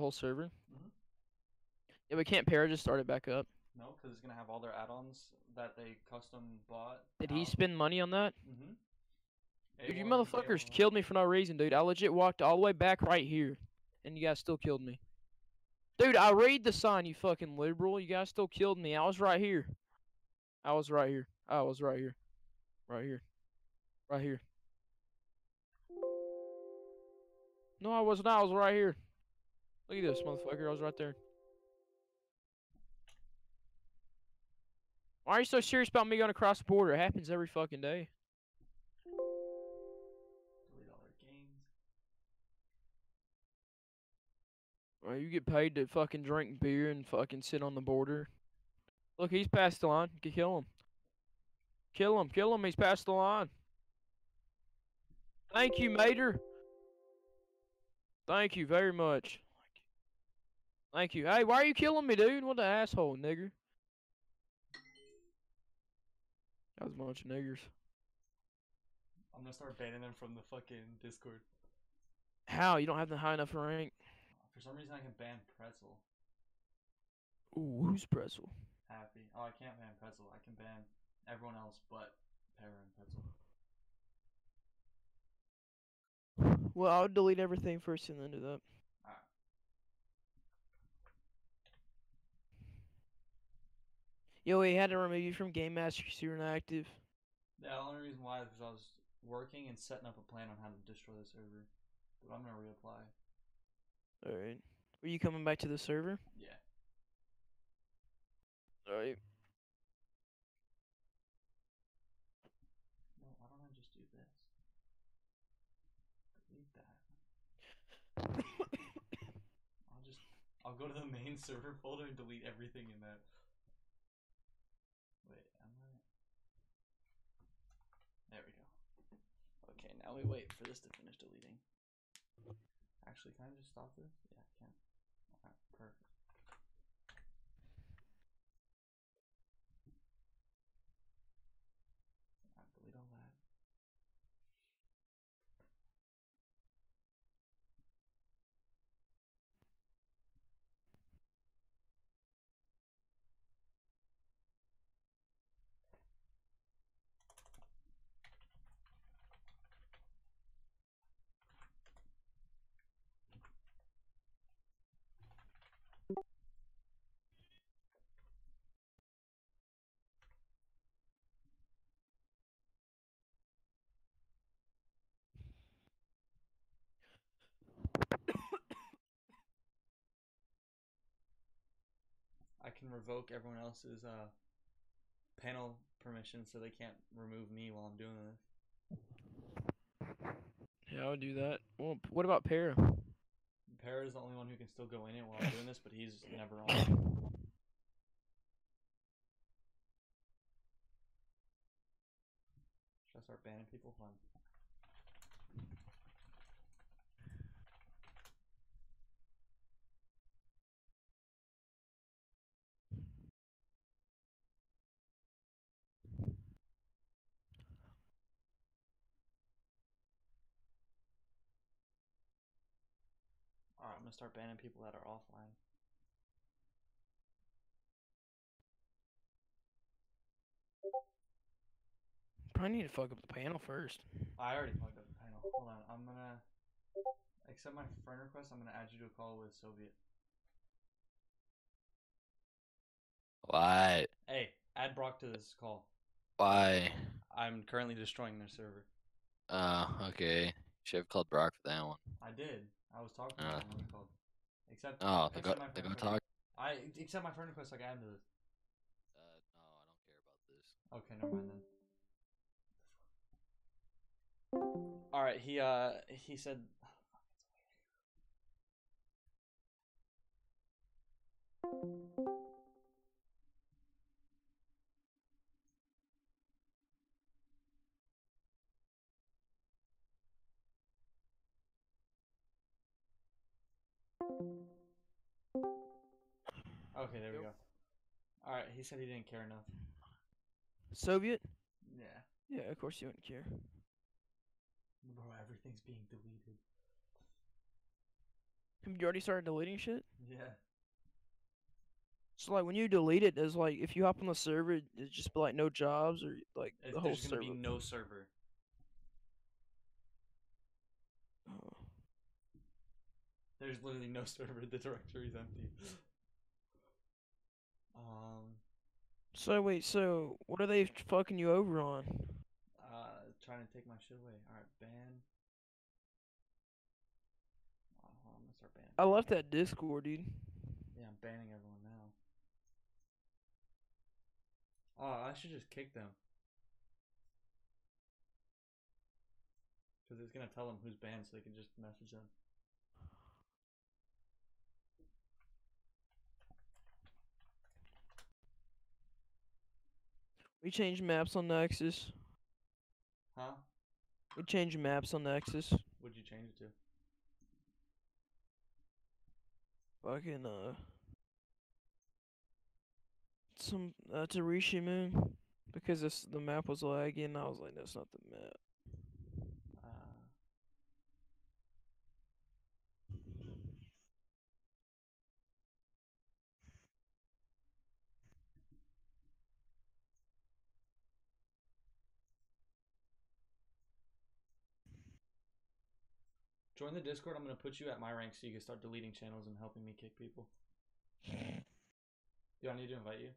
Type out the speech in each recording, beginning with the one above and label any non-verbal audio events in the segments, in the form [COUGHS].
the whole server. Mhm. Yeah, we can't para just start it back up. No, because it's gonna have all their add-ons that they custom bought. Did he spend money on that? Mm-hmm. Dude, you motherfuckers killed me for no reason, dude. I legit walked all the way back right here, and you guys still killed me. Dude, I read the sign, you fucking liberal. You guys still killed me. I was right here. I was right here. I was right here. Right here. Right here. No, I was not. I was right here. Look at this, motherfucker. I was right there. Why are you so serious about me going across the border? It happens every fucking day. Delete all their games. Well, you get paid to fucking drink beer and fucking sit on the border. Look, he's past the line. K- Kill him. Kill him. Kill him. He's past the line. Thank you, Mater. Thank you very much. Thank you. Hey, why are you killing me, dude? What the asshole, nigger? That was a bunch of niggers. I'm gonna start banning them from the fucking Discord. How? You don't have the high enough rank? For some reason, I can ban Pretzel. Ooh, who's Pretzel? Happy. Oh, I can't ban Pretzel. I can ban everyone else but Para and Pretzel. Well, I'll delete everything first and then do that. Yo, he had to remove you from Game Master because you were inactive. Yeah, the only reason why is because I was working and setting up a plan on how to destroy the server. But I'm gonna reapply. Alright. Are you coming back to the server? Yeah. Alright. No, why don't I just do this? Delete that. [COUGHS] I'll just I'll go to the main [LAUGHS] server folder and delete everything in that. Wait, am I? There we go. Okay, now we wait for this to finish deleting. Actually, can I just stop this? Yeah, I can. Alright, perfect. Alright, delete all that. I can revoke everyone else's uh panel permission so they can't remove me while I'm doing this. Yeah, I would do that. Well, what about Para? Para is the only one who can still go in it while I'm doing this, but he's never on. [COUGHS] Should I start banning people on. Alright, I'm gonna start banning people that are offline. Probably need to fuck up the panel first. I already fucked up the panel. Hold on, I'm gonna accept my friend request. I'm gonna add you to a call with Soviet. Why? Hey, add Brock to this call. Why? I'm currently destroying their server. Uh, okay. Should have called Brock for that one. I did. I was talking to Uh. him called. Accept. Oh, the go, accept my friend go talk. I accept my friend request. Like I add to this. Uh, no, I don't care about this. Okay, never mind then. All right, he uh he said. Okay, there we go. All right, he said he didn't care enough. Soviet? Yeah. Yeah, of course you wouldn't care. Bro, everything's being deleted. Have you already started deleting shit? Yeah. So like when you delete it, does like if you hop on the server, it it just be like no jobs or like If the whole there's gonna server? be no server. Oh. There's literally no [LAUGHS] server. The directory's empty. Um, So wait, so what are they fucking you over on? uh, trying to take my shit away. All right, ban. Oh, I'm gonna start banning. I left that Discord, dude. Yeah, I'm banning everyone now. Oh, I should just kick them. Because it's gonna tell them who's banned, so they can just message them. We changed maps on Nexus. Huh? We changed maps on Nexus. What'd you change it to? Fucking uh. Some uh, to Rishi Moon because this the map was lagging. and I was like, that's not the map. Join the Discord. I'm gonna put you at my rank so you can start deleting channels and helping me kick people. [LAUGHS] Do I need to invite you?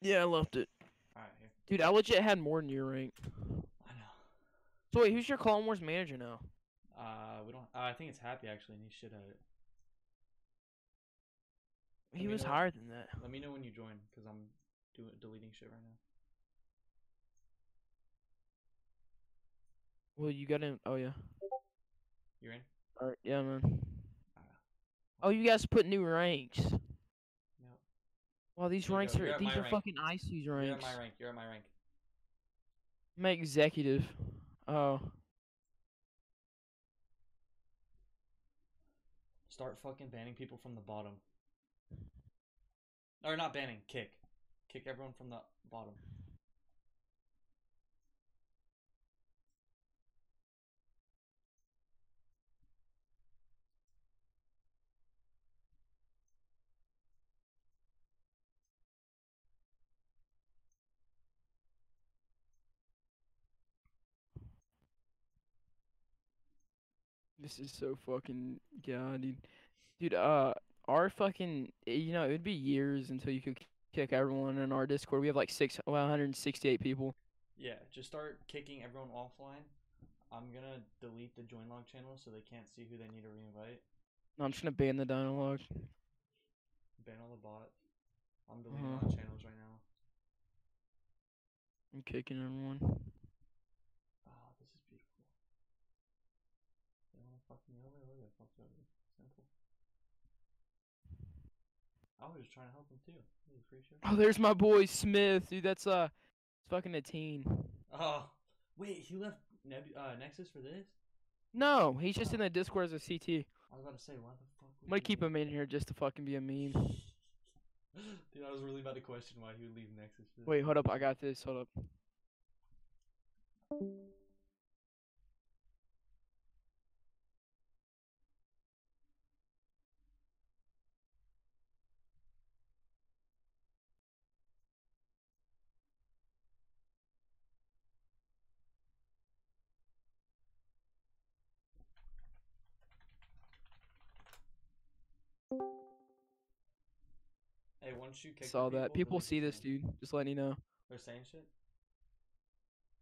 Yeah, I left it, All right, here. dude. I legit had more than your rank. I know. So wait, who's your Clone Wars manager now? Uh, we don't. Uh, I think it's Happy actually, and he's shit at it. He was know- higher than that. Let me know when you join, cause I'm doing deleting shit right now. Well, you got him. Oh yeah. You're in. Uh, Alright, yeah, man. Oh, you guys put new ranks. Yep. Wow, these Here ranks are you're these are rank. fucking ICU's You're at my rank. You're at my rank. I'm executive. Oh, Start fucking banning people from the bottom. Or not banning, kick. Kick everyone from the bottom. This is so fucking god, dude. Dude, uh, our fucking, eh, you know, it would be years until you could kick everyone in our Discord. We have like six, well, 168 people. Yeah, just start kicking everyone offline. I'm gonna delete the join log channel so they can't see who they need to reinvite. No, I'm just gonna ban the dialogue. Ban all the bots. I'm deleting Uh-huh. all the channels right now. I'm kicking everyone. Oh, this is beautiful. They wanna fuck me over? Look at fucked over. Simple. I was just trying to help them too. Oh, there's my boy Smith, dude. That's uh, it's fucking a teen. Oh, wait, he left uh, Nexus for this? No, he's just in the Discord as a CT. I was about to say, why the fuck? I'm gonna keep him in here just to fucking be a meme. [LAUGHS] Dude, I was really about to question why he would leave Nexus for this. Wait, hold up. I got this. Hold up. Once you kick Saw that. People the see this, dude. Just letting you know. They're saying shit?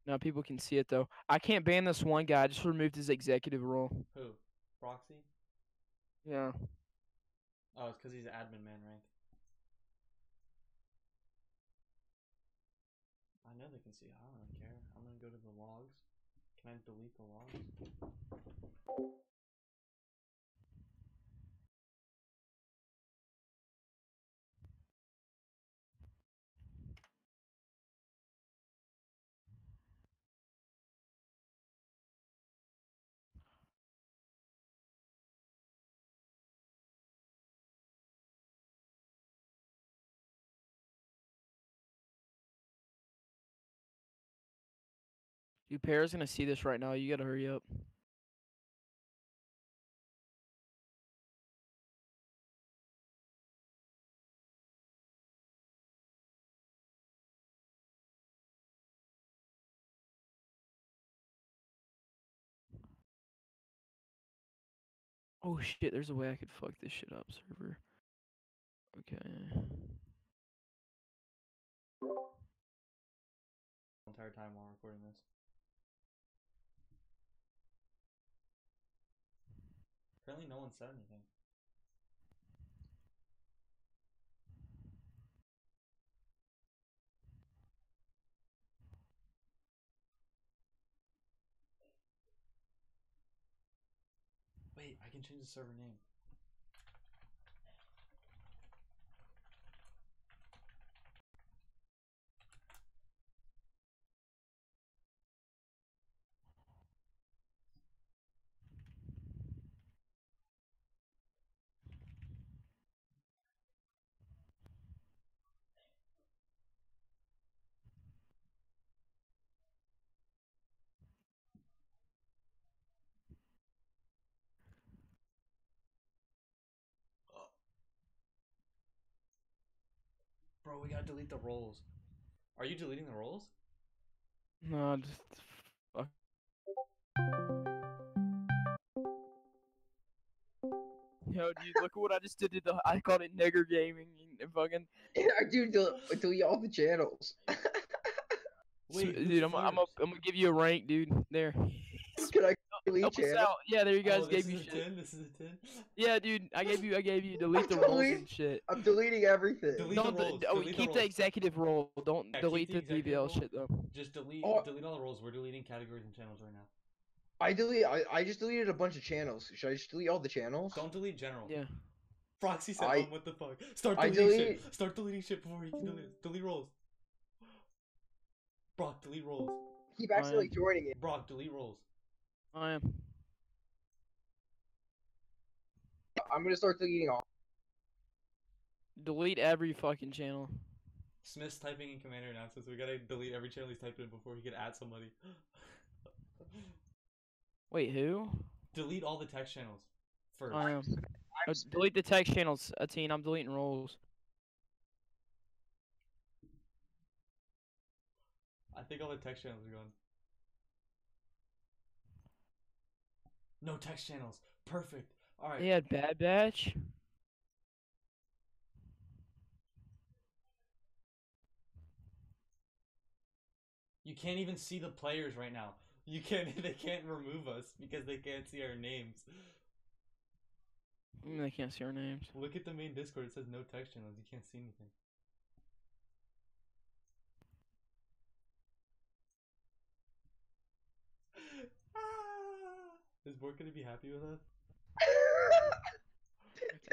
Now people can see it though. I can't ban this one guy. I just removed his executive role. Who? Proxy? Yeah. Oh, it's because he's admin man rank. I know they can see. I don't really care. I'm gonna go to the logs. Can I delete the logs? Dude, Pear's gonna see this right now. You gotta hurry up. Oh shit, there's a way I could fuck this shit up, server. Okay. Entire time while recording this. Apparently, no one said anything. Wait, I can change the server name. Bro, we gotta delete the roles. Are you deleting the roles? No, just fuck. Yo, dude, look at what I just did to the. I called it nigger gaming and fucking. I do del- delete all the channels. [LAUGHS] Wait, Wait, who's dude, I'm, I'm, first? I'm gonna give you a rank, dude. There. Can I delete Help us out. Yeah, there you guys oh, gave this you shit. 10? This is a 10? Yeah, dude, I gave you, I gave you delete the [LAUGHS] roles and shit. I'm deleting everything. Delete Don't the roles, oh, delete keep the roles. executive role. Don't Yeah, delete the the executive DBL role. shit though. Just delete Oh. delete all the roles. We're deleting categories and channels right now. I delete. I, I just deleted a bunch of channels. Should I just delete all the channels? Don't delete general. Yeah. Proxy said, I- um, what the fuck? Start deleting delete- shit. Start deleting shit before you can delete. Delete roles. Brock, delete roles. Keep I accidentally joining it. Brock, delete roles. I am. I'm gonna start deleting all. Delete every fucking channel. Smith's typing in commander announcements. We gotta delete every channel he's typing in before he can add somebody. [LAUGHS] Wait, who? delete all the text channels first. I am. I'm Uh, s- delete the text channels, Ateen. I'm deleting roles. I think all the text channels are gone. No text channels. Perfect. All right. They had Bad Batch. You can't even see the players right now. You can't. [LAUGHS] They can't remove us because they can't see our names. They can't see our names. Look at the main Discord. It says no text channels. You can't see anything. Is Bork gonna be happy with us?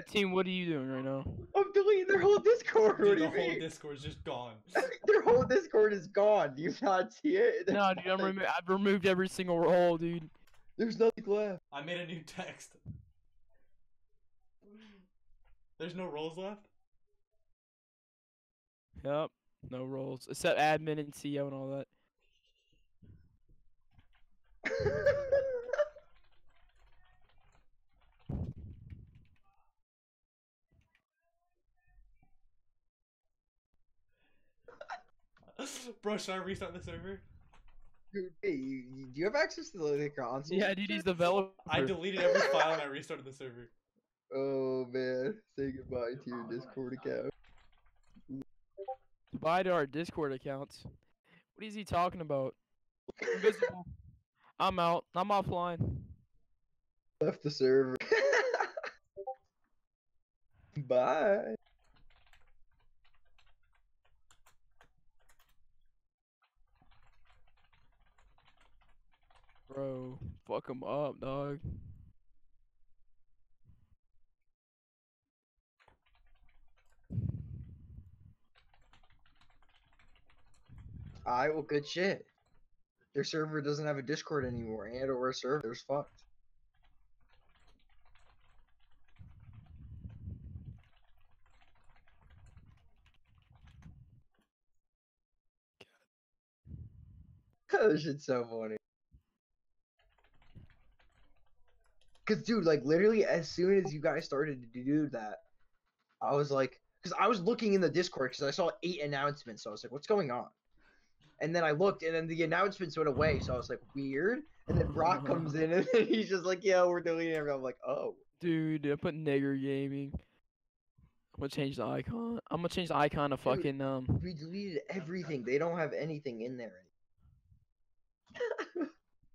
[LAUGHS] Team, what are you doing right now? I'm deleting their whole Discord. Dude, what do the you whole mean? Discord's just gone. [LAUGHS] their whole Discord is gone. Do you not see it? No, dude, I'm remo- [LAUGHS] I've removed every single role, dude. There's nothing left. I made a new text. There's no roles left. Yep, no roles except admin and CEO and all that. [LAUGHS] Bro, should I restart the server? Dude, hey, you, you- do you have access to the console? Yeah, dude, he's developer. I deleted every file and I restarted the server. Oh man, say goodbye to your Discord account. Goodbye to our Discord accounts. What is he talking about? Invisible. [LAUGHS] I'm out. I'm offline. Left the server. [LAUGHS] Bye. Bro, fuck him up, dog. Alright, well, good shit. Their server doesn't have a Discord anymore, and or a server's fucked. [LAUGHS] this shit's so funny. Cause, dude, like literally, as soon as you guys started to do that, I was like, because I was looking in the Discord because I saw eight announcements. So I was like, what's going on? And then I looked, and then the announcements went away. So I was like, weird. And then Brock [LAUGHS] comes in, and he's just like, yeah, we're deleting everything. I'm like, oh, Dude, I put nigger gaming. I'm gonna change the icon. I'm gonna change the icon to fucking um. We deleted everything. They don't have anything in there. [LAUGHS]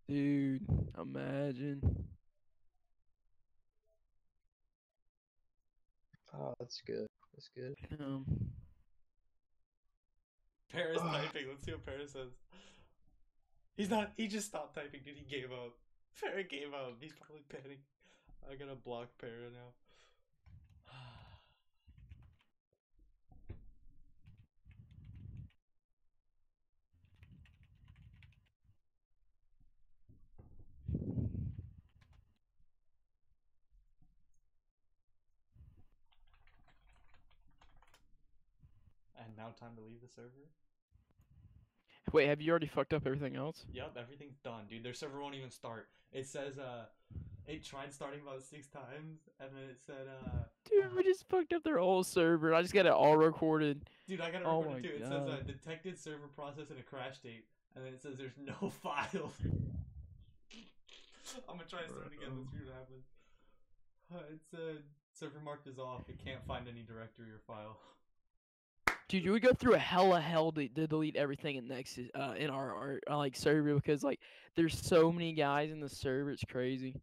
Dude, imagine. Oh, that's good. That's good. Um, Paris typing. Let's see what Paris says. He's not. He just stopped typing, dude. He gave up. [LAUGHS] Paris gave up. He's probably panicking. I gotta block Paris now. And now time to leave the server. wait, have you already fucked up everything else? Yep, everything's done, dude. Their server won't even start. It says uh, it tried starting about six times, and then it said uh, Dude, we just fucked up their whole server. I just got it all recorded. dude, I gotta Oh record my it too. It says uh, detected server process and a crash date, and then it says there's no [LAUGHS] files. [LAUGHS] I'm gonna try to start again. Let's see what happens. Uh, it said server marked as off. It can't find any directory or file. [LAUGHS] Dude, you would go through a hell hella hell to, to delete everything in next uh, in our, our uh, like server because like there's so many guys in the server. It's crazy.